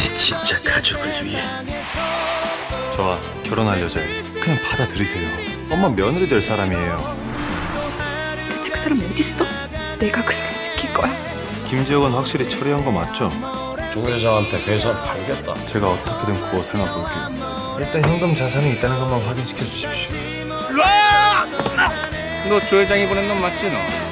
내 진짜 가족을 위해 저와 결혼할 여자예요. 그냥 받아들이세요. 엄마 며느리 될 사람이에요. 대체 그 사람 어딨어? 내가 그 사람 지킬 거야. 김지혁은 확실히 처리한 거 맞죠? 조 회장한테 배선 팔겠다. 제가 어떻게든 구워 생각 볼게요. 일단 현금 자산이 있다는 것만 확인시켜 주십시오. 아! 너조 회장이 보낸 놈 맞지 너?